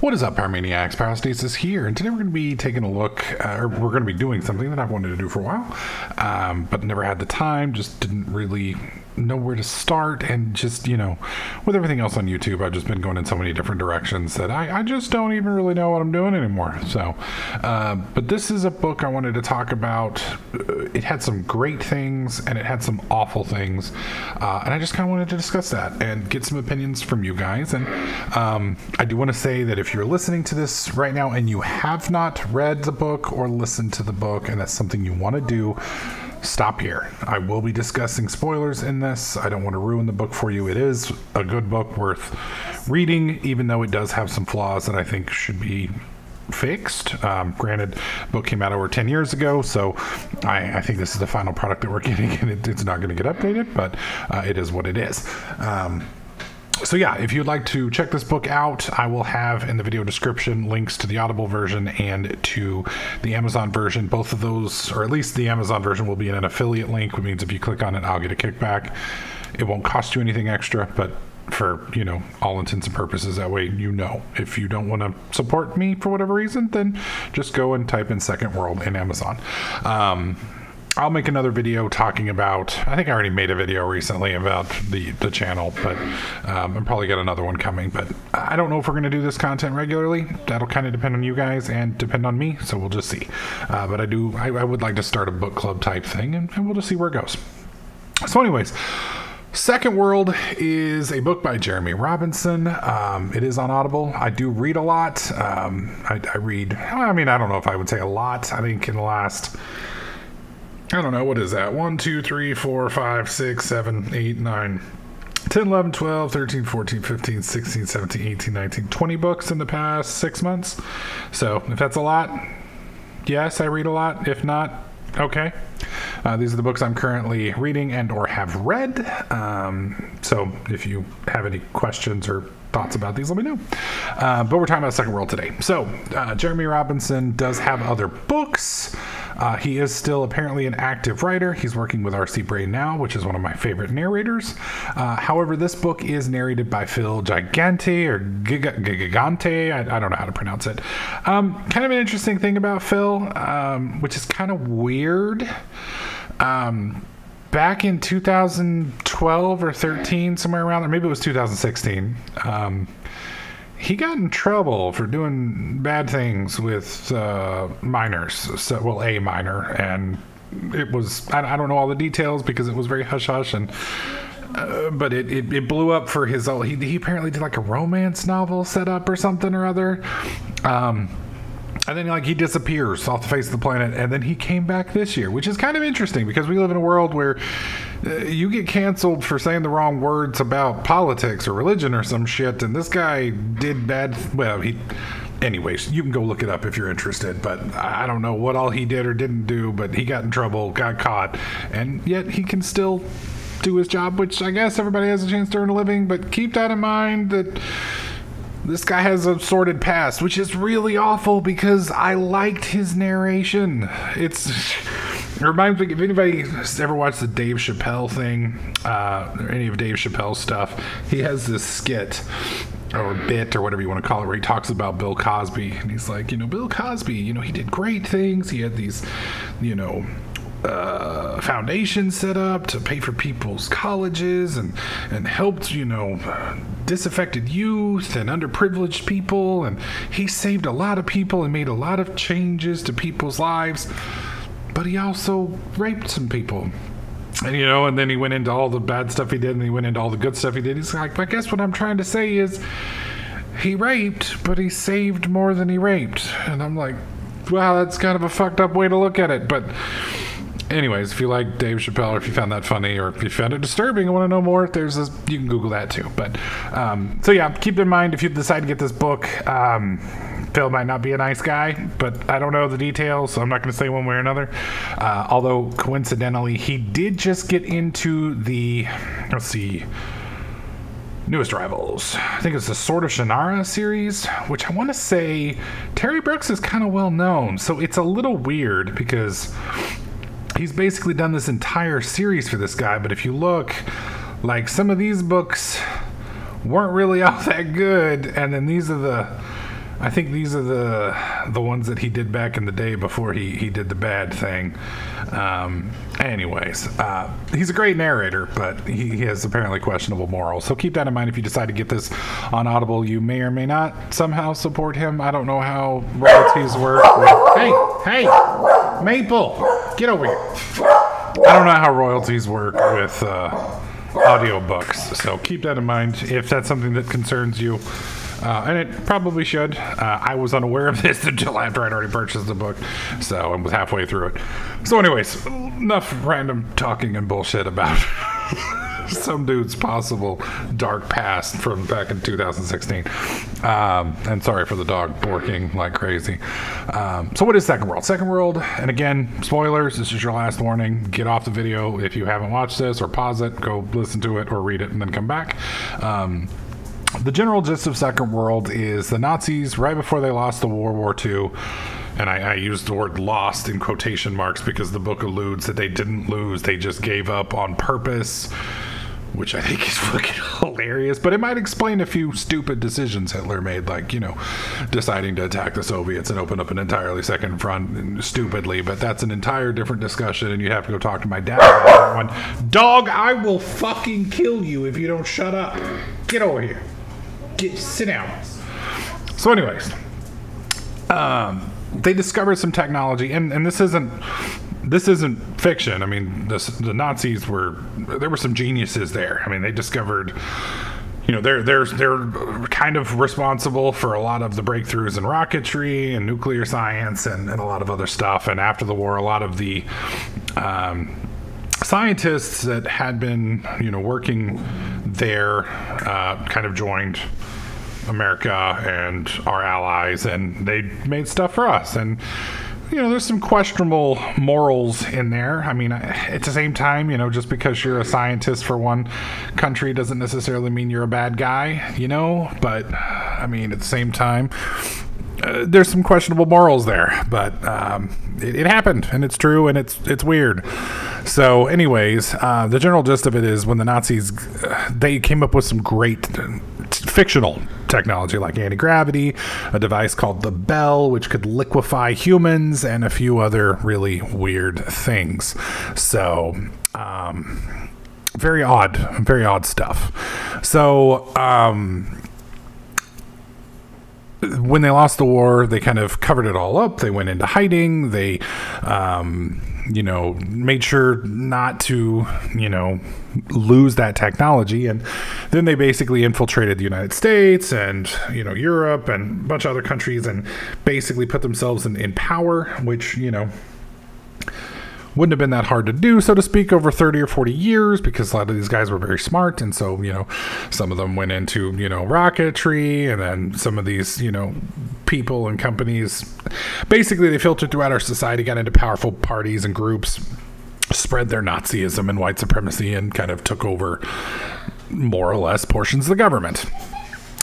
What is up, Pyromaniacs? Pyrostasis here, and today we're going to be taking a look, uh, or we're going to be doing something that I've wanted to do for a while, um, but never had the time, just didn't really know where to start, and just, you know, with everything else on YouTube, I've just been going in so many different directions that I, I just don't even really know what I'm doing anymore. So, uh, but this is a book I wanted to talk about. Uh, It had some great things, and it had some awful things, uh, and I just kind of wanted to discuss that and get some opinions from you guys. And um, I do want to say that if you're listening to this right now and you have not read the book or listened to the book, and that's something you want to do, stop here. I will be discussing spoilers in this. I don't want to ruin the book for you. It is a good book worth reading, even though it does have some flaws that I think should be fixed. Um, granted, book came out over 10 years ago, so I, I think this is the final product that we're getting, and it, it's not going to get updated, but uh, it is what it is. Um, so yeah, if you'd like to check this book out, I will have in the video description links to the Audible version and to the Amazon version. Both of those, or at least the Amazon version, will be in an affiliate link, which means if you click on it, I'll get a kickback. It won't cost you anything extra, but for you know all intents and purposes, that way you know. If you don't want to support me for whatever reason, then just go and type in Second World in Amazon. Um, I'll make another video talking about. I think I already made a video recently about the the channel, but um, I'm probably got another one coming. But I don't know if we're going to do this content regularly. That'll kind of depend on you guys and depend on me. So we'll just see. Uh, but I do. I, I would like to start a book club type thing, and, and we'll just see where it goes. So, anyways. Second World is a book by Jeremy Robinson. Um, it is on Audible. I do read a lot. Um, I, I read, I mean, I don't know if I would say a lot. I think in the last I don't know, what is that? 1, 2, 3, 4, 5, 6, 7, 8, 9, 10, 11, 12, 13, 14, 15, 16, 17, 18, 19, 20 books in the past six months. So if that's a lot, yes, I read a lot. If not, okay. Uh, these are the books I'm currently reading and or have read. Um, so if you have any questions or thoughts about these, let me know. Uh, but we're talking about Second World today. So uh, Jeremy Robinson does have other books. Uh, he is still apparently an active writer. He's working with RC Bray now, which is one of my favorite narrators. Uh, however, this book is narrated by Phil Gigante or Giga- Gigante. I, I don't know how to pronounce it. Um, kind of an interesting thing about Phil, um, which is kind of weird. Um, back in 2012 or 13, somewhere around there, maybe it was 2016. Um, he got in trouble for doing bad things with uh, minors. So, well, a minor, and it was I, I don't know all the details because it was very hush hush and. Uh, but it, it, it blew up for his he, he apparently did like a romance novel setup or something or other um, and then like he disappears off the face of the planet and then he came back this year which is kind of interesting because we live in a world where uh, you get canceled for saying the wrong words about politics or religion or some shit and this guy did bad well he anyways you can go look it up if you're interested but i don't know what all he did or didn't do but he got in trouble got caught and yet he can still do his job which i guess everybody has a chance to earn a living but keep that in mind that this guy has a sordid past, which is really awful because I liked his narration. It's it reminds me if anybody ever watched the Dave Chappelle thing, uh, or any of Dave Chappelle's stuff, he has this skit or bit or whatever you want to call it where he talks about Bill Cosby and he's like, you know, Bill Cosby, you know, he did great things. He had these, you know, uh, foundation set up to pay for people's colleges and and helped you know disaffected youth and underprivileged people. And he saved a lot of people and made a lot of changes to people's lives. But he also raped some people. And you know and then he went into all the bad stuff he did and he went into all the good stuff he did. He's like i guess what i'm trying to say is he raped but he saved more than he raped. And i'm like wow that's kind of a fucked up way to look at it but anyways, if you like Dave Chappelle, or if you found that funny, or if you found it disturbing and want to know more, there's this. You can Google that too. But um, so yeah, keep in mind if you decide to get this book. Um, Phil might not be a nice guy, but I don't know the details, so I'm not going to say one way or another. Uh, although coincidentally, he did just get into the. Let's see newest rivals. I think it's the Sword of Shannara series, which I want to say Terry Brooks is kind of well known. So it's a little weird because he's basically done this entire series for this guy. But if you look, like some of these books weren't really all that good, and then these are the I think these are the the ones that he did back in the day before he, he did the bad thing. Um, anyways, uh, he's a great narrator, but he, he has apparently questionable morals. So keep that in mind if you decide to get this on Audible. You may or may not somehow support him. I don't know how royalties work. Hey, hey, Maple, get over here. I don't know how royalties work with uh, audiobooks, so keep that in mind if that's something that concerns you. Uh, and it probably should. Uh, I was unaware of this until after I'd already purchased the book, so I was halfway through it. So, anyways, enough random talking and bullshit about some dude's possible dark past from back in 2016. Um, and sorry for the dog barking like crazy. Um, so, what is Second World? Second World, and again, spoilers. This is your last warning. Get off the video if you haven't watched this, or pause it, go listen to it, or read it, and then come back. Um, the general gist of Second World is the Nazis, right before they lost the World War II, and I, I use the word lost in quotation marks because the book alludes that they didn't lose, they just gave up on purpose, which I think is fucking hilarious. But it might explain a few stupid decisions Hitler made, like, you know, deciding to attack the Soviets and open up an entirely second front stupidly. But that's an entire different discussion, and you have to go talk to my dad about that one. Dog, I will fucking kill you if you don't shut up. Get over here. Get sit down. So, anyways, um, they discovered some technology, and, and this isn't this isn't fiction. I mean, the, the Nazis were there were some geniuses there. I mean, they discovered. You know, they're they're they're kind of responsible for a lot of the breakthroughs in rocketry and nuclear science and, and a lot of other stuff. And after the war, a lot of the um, scientists that had been, you know, working there uh, kind of joined America and our allies, and they made stuff for us. And you know, there's some questionable morals in there. I mean, at the same time, you know, just because you're a scientist for one country doesn't necessarily mean you're a bad guy, you know. But I mean, at the same time, uh, there's some questionable morals there, but um, it, it, happened and it's true and it's it's weird. So, anyways, uh, the general gist of it is when the Nazis uh, they came up with some great fictional technology like anti gravity, a device called the Bell, which could liquefy humans, and a few other really weird things. So, um, very odd, very odd stuff. So, um, when they lost the war, they kind of covered it all up. They went into hiding. They, um, you know, made sure not to, you know, lose that technology. And then they basically infiltrated the United States and, you know, Europe and a bunch of other countries and basically put themselves in, in power, which, you know, wouldn't have been that hard to do, so to speak, over 30 or 40 years because a lot of these guys were very smart. And so, you know, some of them went into, you know, rocketry and then some of these, you know, people and companies basically they filtered throughout our society, got into powerful parties and groups, spread their Nazism and white supremacy, and kind of took over more or less portions of the government.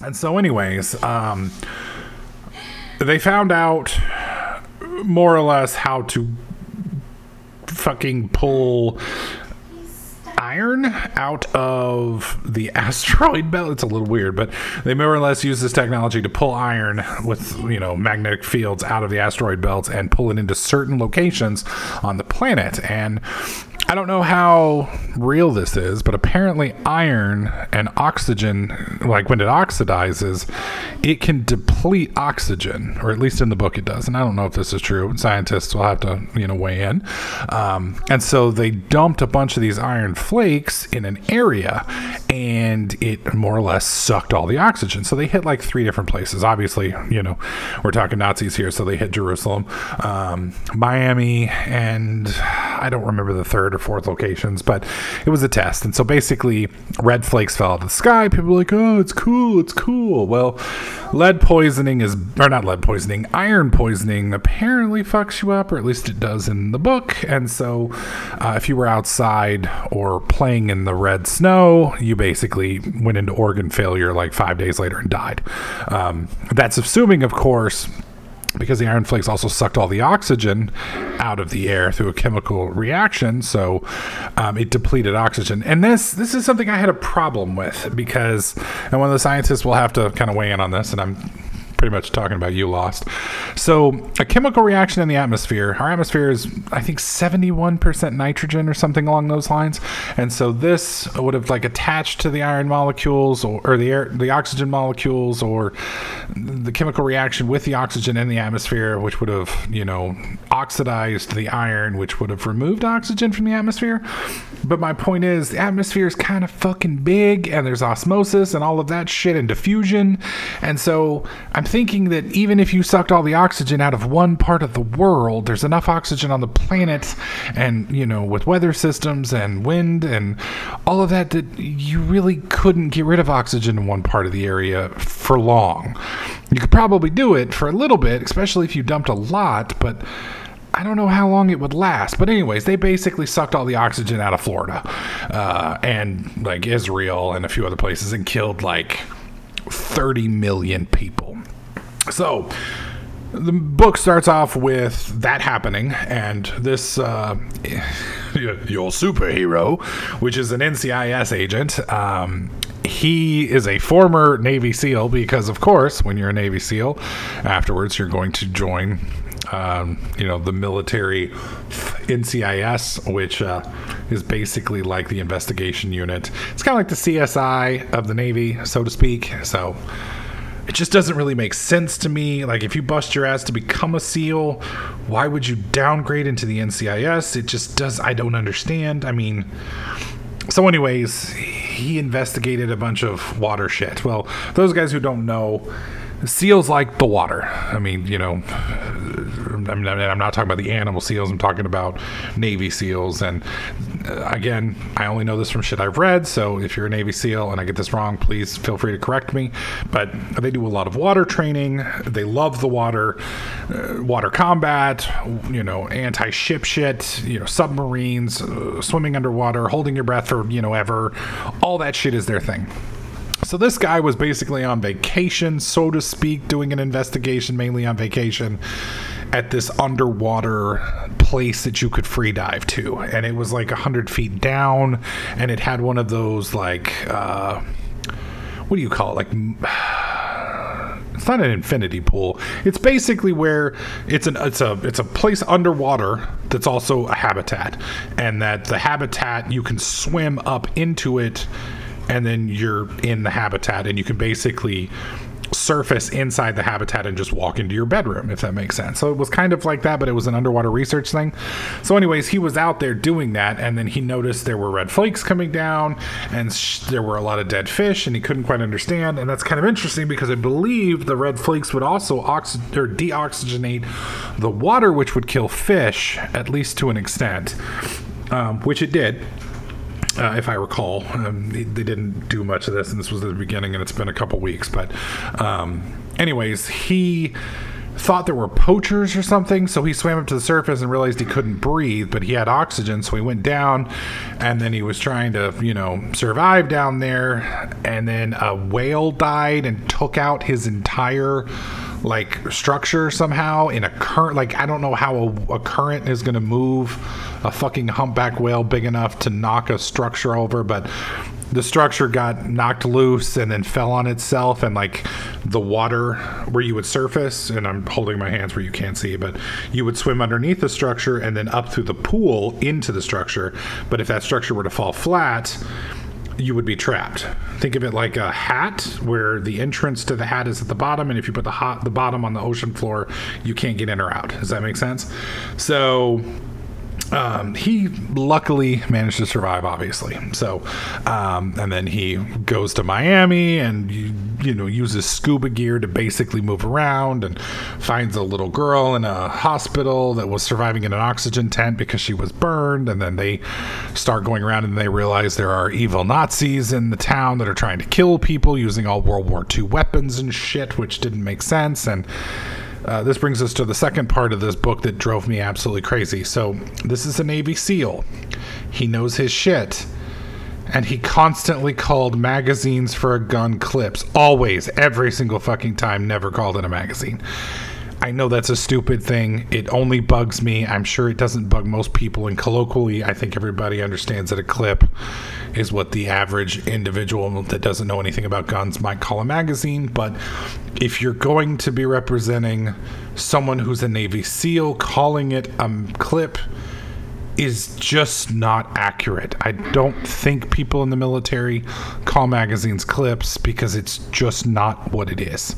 And so, anyways, um, they found out more or less how to fucking pull iron out of the asteroid belt. It's a little weird, but they more or less use this technology to pull iron with, you know, magnetic fields out of the asteroid belt and pull it into certain locations on the planet. And I don't know how real this is, but apparently iron and oxygen, like when it oxidizes, it can deplete oxygen, or at least in the book it does. And I don't know if this is true. Scientists will have to, you know, weigh in. Um, and so they dumped a bunch of these iron flakes in an area, and it more or less sucked all the oxygen. So they hit like three different places. Obviously, you know, we're talking Nazis here, so they hit Jerusalem, um, Miami, and I don't remember the third or fourth locations, but it was a test. And so basically, red flakes fell out of the sky. People were like, oh, it's cool, it's cool. Well, lead poisoning is, or not lead poisoning, iron poisoning apparently fucks you up, or at least it does in the book. And so uh, if you were outside or playing in the red snow, you basically went into organ failure like five days later and died. Um, that's assuming, of course, because the iron flakes also sucked all the oxygen out of the air through a chemical reaction, so um, it depleted oxygen. And this this is something I had a problem with because, and one of the scientists will have to kind of weigh in on this, and I'm pretty much talking about you lost. So, a chemical reaction in the atmosphere. Our atmosphere is, I think, 71% nitrogen or something along those lines. And so this would have like attached to the iron molecules or, or the air, the oxygen molecules or the chemical reaction with the oxygen in the atmosphere, which would have, you know, oxidized the iron, which would have removed oxygen from the atmosphere. But my point is, the atmosphere is kind of fucking big and there's osmosis and all of that shit and diffusion. And so I'm thinking that even if you sucked all the oxygen out of one part of the world, there's enough oxygen on the planet and, you know, with weather systems and wind and all of that, that you really couldn't get rid of oxygen in one part of the area for long. You could probably do it for a little bit, especially if you dumped a lot, but I don't know how long it would last. But, anyways, they basically sucked all the oxygen out of Florida uh, and like Israel and a few other places and killed like 30 million people. So, the book starts off with that happening, and this uh, your superhero, which is an NCIS agent. Um, he is a former Navy SEAL because, of course, when you're a Navy SEAL, afterwards you're going to join, um, you know, the military NCIS, which uh, is basically like the investigation unit. It's kind of like the CSI of the Navy, so to speak. So it just doesn't really make sense to me. Like, if you bust your ass to become a SEAL, why would you downgrade into the NCIS? It just does, I don't understand. I mean, so, anyways, he investigated a bunch of water shit. Well, those guys who don't know, seals like the water. I mean, you know, I'm not, talking about the animal seals. I'm talking about Navy SEALs. And uh, again, I only know this from shit I've read. So if you're a Navy SEAL and I get this wrong, please feel free to correct me. But they do a lot of water training. They love the water, uh, water combat, you know, anti ship shit, you know, submarines, uh, swimming underwater, holding your breath for, you know, ever. All that shit is their thing. So this guy was basically on vacation, so to speak, doing an investigation mainly on vacation at this underwater place that you could free dive to. And it was like 100 feet down, and it had one of those, like, uh, what do you call it? Like, it's not an infinity pool. It's basically where it's an it's a it's a place underwater that's also a habitat, and that the habitat you can swim up into it and then you're in the habitat and you can basically surface inside the habitat and just walk into your bedroom if that makes sense. So it was kind of like that but it was an underwater research thing. So anyways he was out there doing that and then he noticed there were red flakes coming down and sh- there were a lot of dead fish and he couldn't quite understand. And that's kind of interesting because i believe the red flakes would also oxy- or deoxygenate the water which would kill fish at least to an extent um, which it did uh, if I recall. Um, they, they, didn't do much of this, and this was the beginning, and it's been a couple weeks. But, um, anyways, he thought there were poachers or something, so he swam up to the surface and realized he couldn't breathe, but he had oxygen, so he went down, and then he was trying to, you know, survive down there, and then a whale died and took out his entire like structure somehow in a current like i don't know how a, a current is going to move a fucking humpback whale big enough to knock a structure over but the structure got knocked loose and then fell on itself and like the water where you would surface and i'm holding my hands where you can't see but you would swim underneath the structure and then up through the pool into the structure. But if that structure were to fall flat you would be trapped. Think of it like a hat, where the entrance to the hat is at the bottom, and if you put the hot the bottom on the ocean floor, you can't get in or out. Does that make sense? So um, he luckily managed to survive, obviously. So, um, and then he goes to Miami and you, you, know uses scuba gear to basically move around and finds a little girl in a hospital that was surviving in an oxygen tent because she was burned. And then they start going around and they realize there are evil Nazis in the town that are trying to kill people using all World War II weapons and shit, which didn't make sense. And uh, this brings us to the second part of this book that drove me absolutely crazy. So, this is a Navy SEAL. He knows his shit. And he constantly called magazines for a gun clips. Always, every single fucking time, never called in a magazine. I know that's a stupid thing. It only bugs me. I'm sure it doesn't bug most people. And colloquially, I think everybody understands that a clip is what the average individual that doesn't know anything about guns might call a magazine. But if you're going to be representing someone who's a Navy SEAL, calling it a clip is just not accurate. I don't think people in the military call magazines clips because it's just not what it is.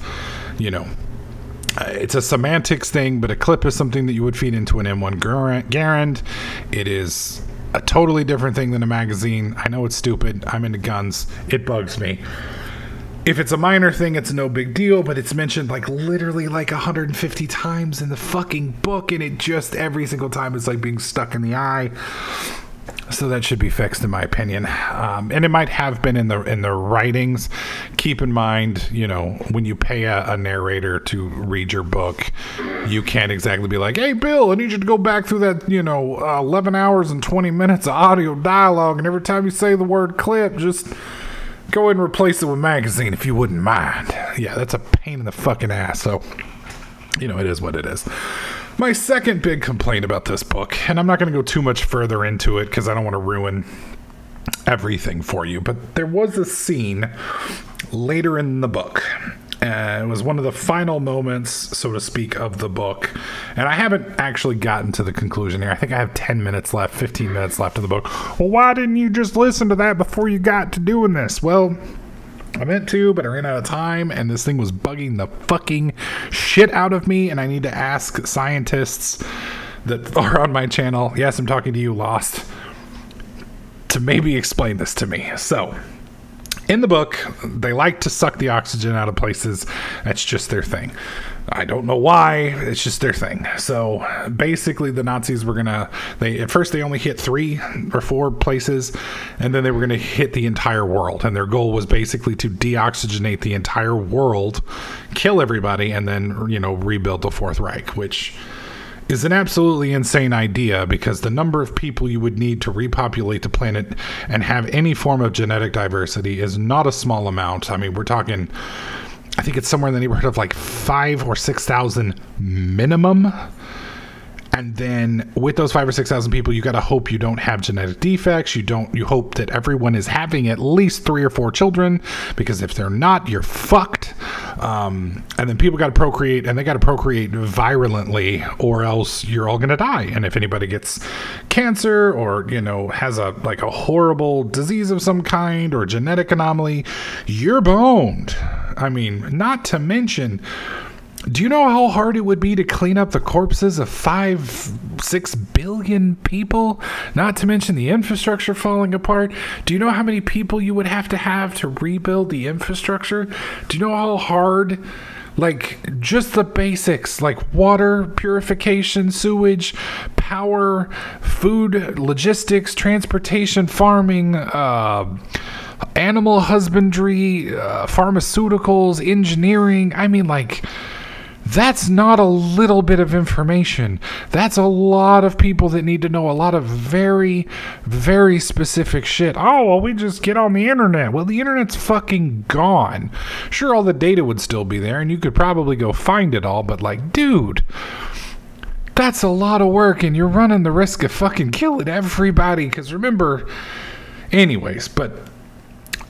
You know, Uh, it's a semantics thing, but a clip is something that you would feed into an M1 Garand. It is a totally different thing than a magazine. I know it's stupid. I'm into guns. It bugs me if it's a minor thing, it's no big deal, but it's mentioned like literally like 150 times in the fucking book, and it just every single time it's like being stuck in the eye. So that should be fixed, in my opinion. Um, and it might have been in the in the writings. Keep in mind, you know, when you pay a, a narrator to read your book, you can't exactly be like, "Hey, Bill, I need you to go back through that, you know, uh, 11 hours and 20 minutes of audio dialogue, and every time you say the word clip, just." Go ahead and replace it with magazine if you wouldn't mind. Yeah, that's a pain in the fucking ass. So, you know, it is what it is. My second big complaint about this book, and I'm not going to go too much further into it because I don't want to ruin everything for you, but there was a scene later in the book uh, it was one of the final moments, so to speak, of the book. And I haven't actually gotten to the conclusion here. I think I have 10 minutes left, 15 minutes left of the book. Well, why didn't you just listen to that before you got to doing this? Well, I meant to, but I ran out of time, and this thing was bugging the fucking shit out of me. And I need to ask scientists that are on my channel. Yes, I'm talking to you, Lost, to maybe explain this to me. So, in the book, they like to suck the oxygen out of places. That's just their thing. I don't know why. It's just their thing. So basically, the Nazis were gonna. They at first they only hit three or four places, and then they were gonna hit the entire world. And their goal was basically to deoxygenate the entire world, kill everybody, and then you know rebuild the Fourth Reich, which is an absolutely insane idea because the number of people you would need to repopulate the planet and have any form of genetic diversity is not a small amount. I mean, we're talking, I think it's somewhere in the neighborhood of like five or 6,000 minimum. And then with those five or six thousand people you got to hope you don't have genetic defects. You don't you hope that everyone is having at least three or four children because if they're not you're fucked. Um, and then people got to procreate and they got to procreate virulently or else you're all going to die. And if anybody gets cancer or you know has a like a horrible disease of some kind or genetic anomaly you're boned i mean not to mention do you know how hard it would be to clean up the corpses of five, six billion people? Not to mention the infrastructure falling apart. Do you know how many people you would have to have to rebuild the infrastructure? Do you know how hard? like just the basics like water purification sewage power food logistics transportation farming uh, animal husbandry uh, pharmaceuticals engineering i mean like that's not a little bit of information. That's a lot of people that need to know a lot of very, very specific shit. Oh, well, we just get on the internet. Well, the internet's fucking gone. Sure, all the data would still be there, and you could probably go find it all, but like, dude. That's a lot of work, and you're running the risk of fucking killing everybody. Because remember, anyways, but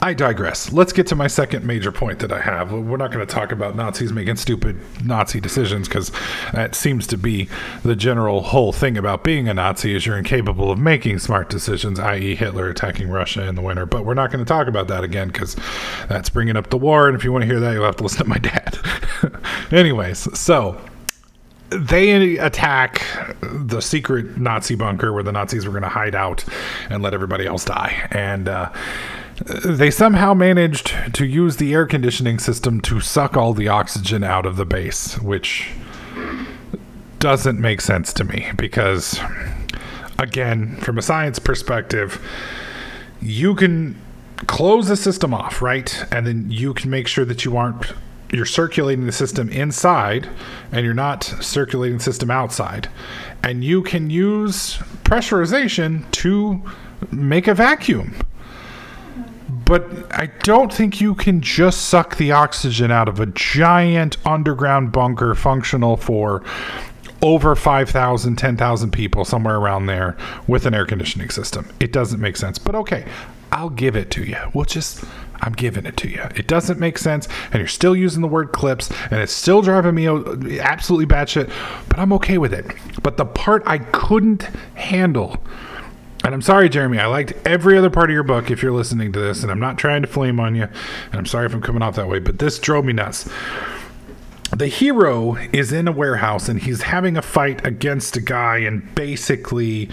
I digress. Let's get to my second major point that I have. We're not going to talk about Nazis making stupid Nazi decisions because that seems to be the general whole thing about being a Nazi is you're incapable of making smart decisions, i.e., Hitler attacking Russia in the winter. But we're not going to talk about that again because that's bringing up the war. And if you want to hear that, you'll have to listen to my dad. Anyways, so they attack the secret Nazi bunker where the Nazis were going to hide out and let everybody else die. And uh, they somehow managed to use the air conditioning system to suck all the oxygen out of the base, which doesn't make sense to me because, again, from a science perspective, you can close the system off, right? And then you can make sure that you aren't you're circulating the system inside and you're not circulating the system outside. And you can use pressurization to make a vacuum but I don't think you can just suck the oxygen out of a giant underground bunker functional for over 5,000, 10,000 people, somewhere around there, with an air conditioning system. It doesn't make sense. But okay, I'll give it to you. We'll just, I'm giving it to you. It doesn't make sense, and you're still using the word clips, and it's still driving me absolutely batshit, but I'm okay with it. But the part I couldn't handle and I'm sorry, Jeremy. I liked every other part of your book if you're listening to this, and I'm not trying to flame on you. And I'm sorry if I'm coming off that way, but this drove me nuts. The hero is in a warehouse and he's having a fight against a guy, and basically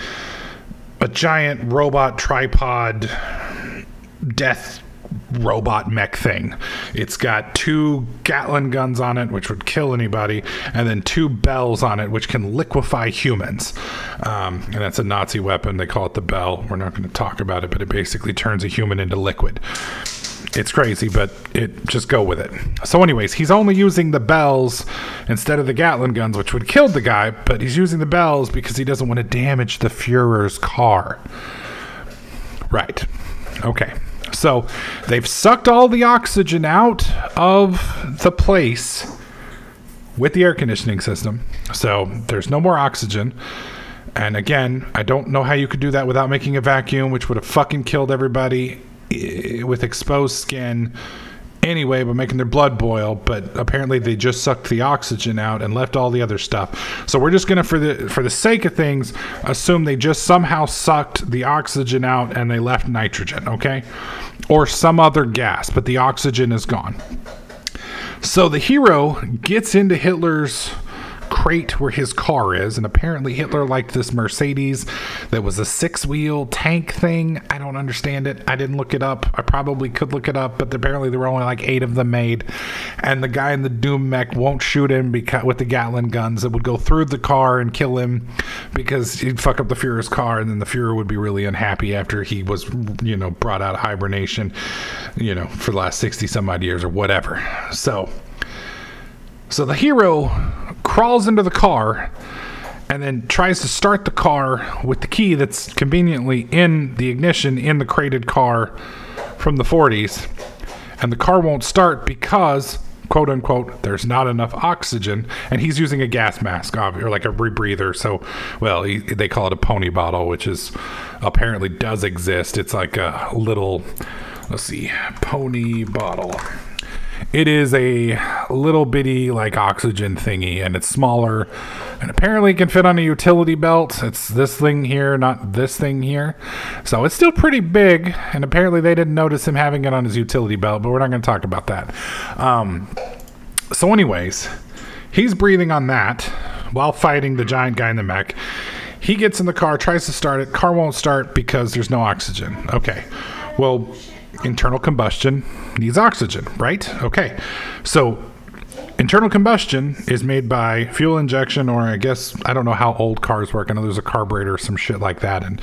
a giant robot tripod death robot mech thing. It's got two Gatling guns on it, which would kill anybody, and then two bells on it, which can liquefy humans. Um, and that's a Nazi weapon. They call it the bell. We're not going to talk about it, but it basically turns a human into liquid. It's crazy, but it just go with it. So, anyways, he's only using the bells instead of the Gatling guns, which would kill the guy, but he's using the bells because he doesn't want to damage the Fuhrer's car. Right. Okay. So they've sucked all the oxygen out of the place with the air conditioning system. So there's no more oxygen. And again, I don't know how you could do that without making a vacuum, which would have fucking killed everybody eh, with exposed skin anyway by making their blood boil but apparently they just sucked the oxygen out and left all the other stuff so we're just gonna for the for the sake of things assume they just somehow sucked the oxygen out and they left nitrogen okay or some other gas but the oxygen is gone. So the hero gets into hitler's crate where his car is. And apparently, Hitler liked this Mercedes that was a six wheel tank thing. I don't understand it. I didn't look it up. I probably could look it up, but apparently, there were only like eight of them made. And the guy in the Doom mech won't shoot him because with the Gatling guns that would go through the car and kill him because he'd fuck up the Fuhrer's car. And then the Fuhrer would be really unhappy after he was, you know, brought out of hibernation, you know, for the last 60 some odd years or whatever. So. So the hero crawls into the car and then tries to start the car with the key that's conveniently in the ignition in the crated car from the 40s. And the car won't start because, quote unquote, there's not enough oxygen. And he's using a gas mask, or like a rebreather. So, well, he, they call it a pony bottle, which is apparently does exist. It's like a little, let's see, pony bottle. It is a little bitty like oxygen thingy, and it's smaller, and apparently can fit on a utility belt. It's this thing here, not this thing here. So it's still pretty big, and apparently they didn't notice him having it on his utility belt, but we're not going to talk about that. Um, so, anyways, he's breathing on that while fighting the giant guy in the mech. He gets in the car, tries to start it. Car won't start because there's no oxygen. Okay. Well, internal combustion needs oxygen, right? Okay. So internal combustion is made by fuel injection, or I guess I don't know how old cars work. I know there's a carburetor or some shit like that. And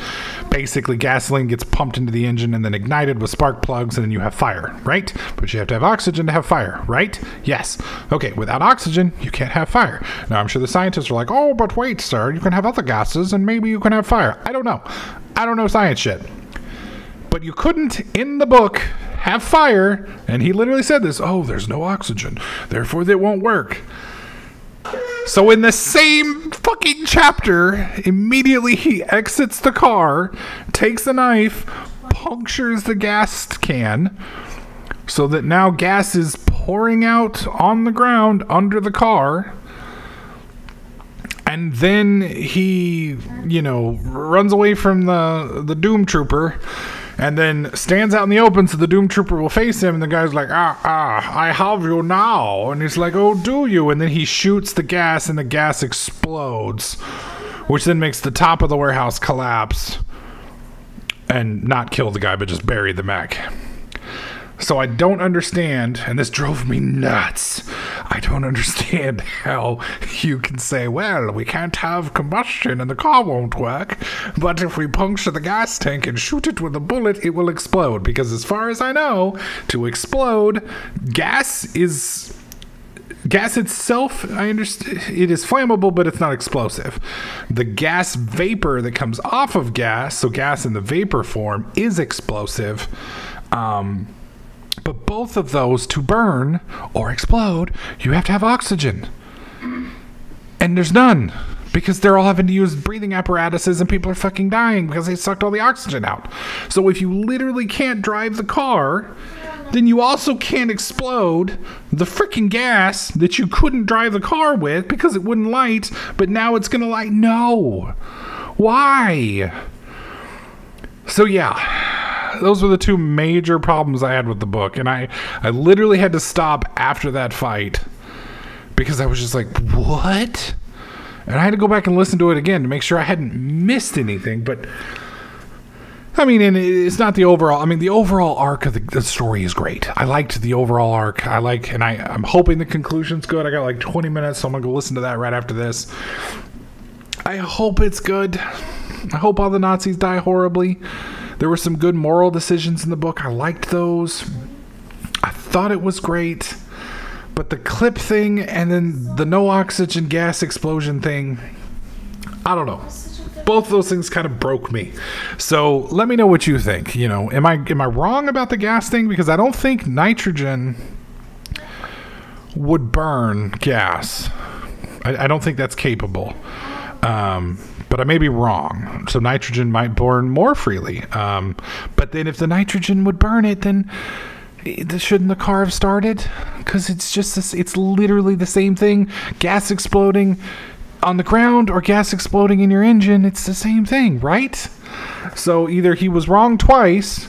basically, gasoline gets pumped into the engine and then ignited with spark plugs, and then you have fire, right? But you have to have oxygen to have fire, right? Yes. Okay, without oxygen, you can't have fire. Now, I'm sure the scientists are like, oh, but wait, sir, you can have other gases and maybe you can have fire. I don't know. I don't know science shit but you couldn't in the book have fire. And he literally said this oh, there's no oxygen, therefore it won't work. So, in the same fucking chapter, immediately he exits the car, takes a knife, punctures the gas can, so that now gas is pouring out on the ground under the car. And then he, you know, runs away from the the Doom Trooper and then stands out in the open so the Doom Trooper will face him. And the guy's like, ah, ah, I have you now. And he's like, oh, do you? And then he shoots the gas and the gas explodes, which then makes the top of the warehouse collapse and not kill the guy, but just bury the mech. So I don't understand, and this drove me nuts. I don't understand how you can say, well, we can't have combustion and the car won't work, but if we puncture the gas tank and shoot it with a bullet, it will explode. Because as far as I know, to explode, gas is gas itself i understand it is flammable but it's not explosive the gas vapor that comes off of gas so gas in the vapor form is explosive Um, but both of those to burn or explode, you have to have oxygen. And there's none because they're all having to use breathing apparatuses and people are fucking dying because they sucked all the oxygen out. So if you literally can't drive the car, then you also can't explode the freaking gas that you couldn't drive the car with because it wouldn't light, but now it's going to light. No. Why? So yeah, those were the two major problems I had with the book and I I literally had to stop after that fight because I was just like, "What?" And I had to go back and listen to it again to make sure I hadn't missed anything, but I mean, and it's not the overall. I mean, the overall arc of the, the, story is great. I liked the overall arc. I like, and I, I'm hoping the conclusion's good. I got like 20 minutes, so I'm gonna go listen to that right after this. I hope it's good. I hope all the Nazis die horribly. There were some good moral decisions in the book. I liked those. I thought it was great. But the clip thing and then the no oxygen gas explosion thing, I don't know. Both those things kind of broke me. So let me know what you think. You know, am I am I wrong about the gas thing? Because I don't think nitrogen would burn gas. I, I don't think that's capable. Um, but I may be wrong. So nitrogen might burn more freely. Um, but then if the nitrogen would burn it, then shouldn't the car have started? Because it's just this, it's literally the same thing. Gas exploding on the ground or gas exploding in your engine. It's the same thing, right? So either he was wrong twice,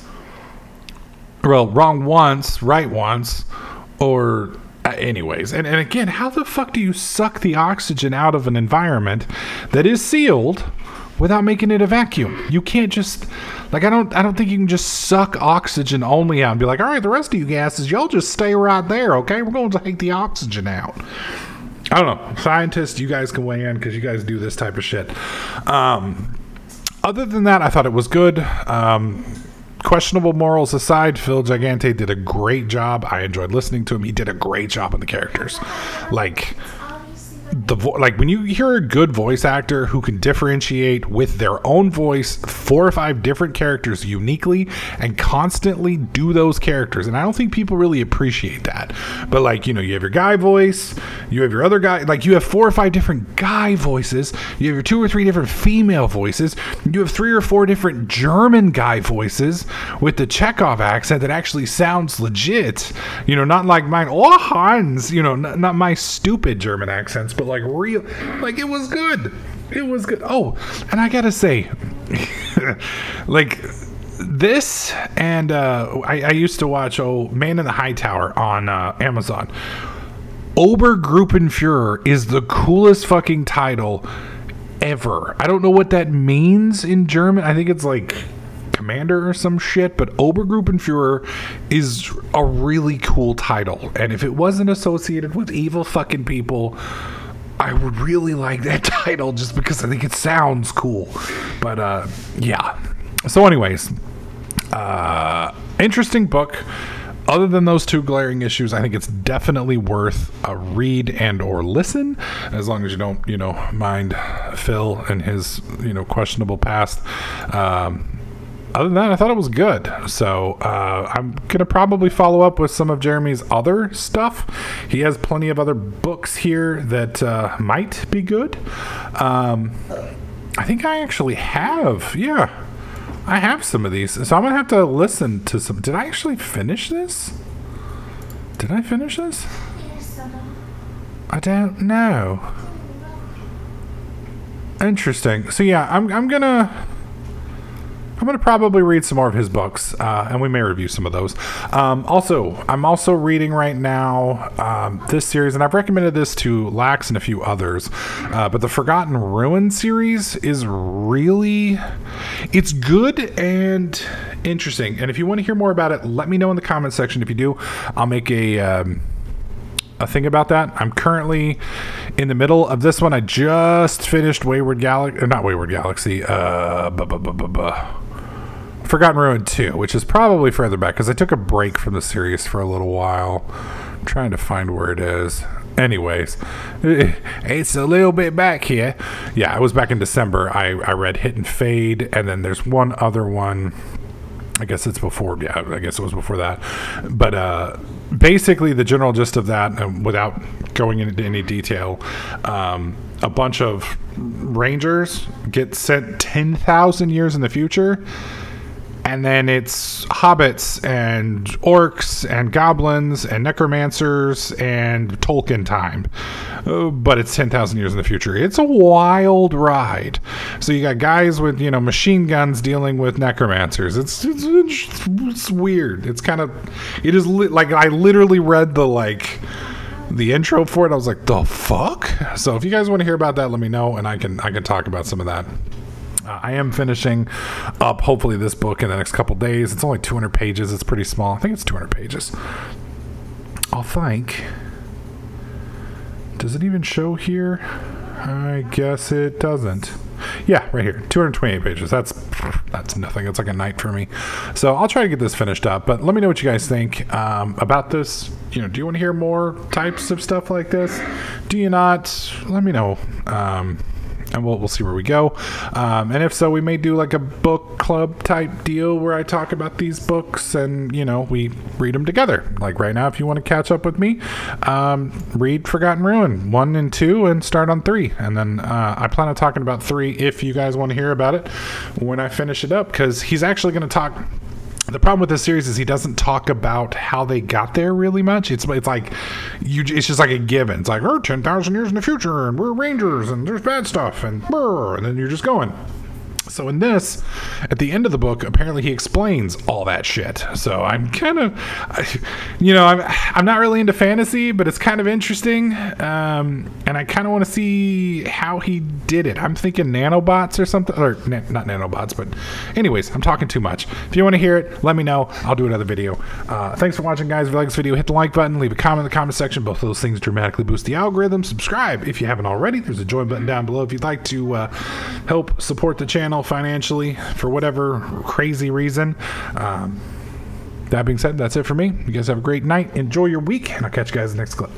well, wrong once, right once, or uh, anyways. And and again, how the fuck do you suck the oxygen out of an environment that is sealed? without making it a vacuum. You can't just like I don't I don't think you can just suck oxygen only out and be like, all right, the rest of you gases, y'all just stay right there, okay? We're going to take the oxygen out. I don't know. Scientists, you guys can weigh in because you guys do this type of shit. Um, other than that, I thought it was good. Um, questionable morals aside, Phil Gigante did a great job. I enjoyed listening to him. He did a great job on the characters. Like, the vo- like when you hear a good voice actor who can differentiate with their own voice four or five different characters uniquely and constantly do those characters and i don't think people really appreciate that. But like you know you have your guy voice you have your other guy like you have four or five different guy voices you have your two or three different female voices you have three or four different german guy voices with the chekhov accent that actually sounds legit. You know not like mine oh hans you know not, not my stupid german accents but like real, like it was good. It was good. Oh, and I gotta say, like this and uh, I, I, used to watch oh Man in the High Tower on uh, Amazon. Obergruppenführer is the coolest fucking title ever. I don't know what that means in German. I think it's like commander or some shit, but Obergruppenführer is a really cool title. And if it wasn't associated with evil fucking people, I would really like that title just because I think it sounds cool. But uh, yeah. So, anyways, uh, interesting book. Other than those two glaring issues, I think it's definitely worth a read and or listen, as long as you don't, you know, mind Phil and his, you know, questionable past. Um, other than that, I thought it was good. So uh, I'm gonna probably follow up with some of Jeremy's other stuff. He has plenty of other books here that uh, might be good. Um, I think I actually have. Yeah, I have some of these. So I'm gonna have to listen to some. Did I actually finish this? Did I finish this? I don't know. Interesting. So yeah, I'm I'm gonna I'm going to probably read some more of his books, uh, and we may review some of those. Um, also, I'm also reading right now um, this series, and I've recommended this to Lax and a few others. Uh, but the Forgotten Ruin series is really, it's good and interesting. And if you want to hear more about it, let me know in the comment section. If you do, I'll make a. Um, a thing about that. I'm currently in the middle of this one. I just finished Wayward Galaxy, not Wayward Galaxy. Uh, buh, buh, buh, Forgotten Ruin 2, which is probably further back because I took a break from the series for a little while. I'm trying to find where it is. Anyways, it's a little bit back here. Yeah, I was back in December. I, I read Hit and Fade, and then there's one other one I guess it's before. Yeah, I guess it was before that. But uh, basically, the general gist of that, um, without going into any detail, um, a bunch of rangers get sent ten thousand years in the future and then it's hobbits and orcs and goblins and necromancers and Tolkien time. Uh, but it's 10,000 years in the future. It's a wild ride. So you got guys with, you know, machine guns dealing with necromancers. It's it's, it's, it's weird. It's kind of it is li- like I literally read the like the intro for it. I was like, "The fuck?" So if you guys want to hear about that, let me know and I can I can talk about some of that. Uh, I am finishing up, hopefully, this book in the next couple days. It's only 200 pages. It's pretty small. I think it's 200 pages. I'll think. Does it even show here? I guess it doesn't. Yeah, right here, 228 pages. That's that's nothing. It's like a night for me. So I'll try to get this finished up. But let me know what you guys think um, about this. You know, do you want to hear more types of stuff like this? Do you not? Let me know. Um, and we'll, we'll see where we go. Um, and if so, we may do like a book club type deal where I talk about these books and, you know, we read them together. Like right now, if you want to catch up with me, um, read Forgotten Ruin 1 and 2 and start on 3. And then uh, I plan on talking about 3 if you guys want to hear about it when I finish it up because he's actually going to talk the problem with this series is he doesn't talk about how they got there really much. It's it's like you it's just like a given. It's like, oh, 10,000 years in the future and we're rangers and there's bad stuff and brr, and then you're just going. So in this, at the end of the book, apparently he explains all that shit. So I'm kind of, you know, I'm I'm not really into fantasy, but it's kind of interesting, um, and I kind of want to see how he did it. I'm thinking nanobots or something, or na- not nanobots, but anyways, I'm talking too much. If you want to hear it, let me know. I'll do another video. Uh, thanks for watching, guys. If you like this video, hit the like button, leave a comment in the comment section. Both of those things dramatically boost the algorithm. Subscribe if you haven't already. There's a join button down below if you'd like to uh, help support the channel financially for whatever crazy reason. Um, that being said, that's it for me. You guys have a great night. Enjoy your week, and I'll catch you guys next clip.